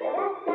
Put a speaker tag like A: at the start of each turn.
A: Yeah.